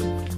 Yes.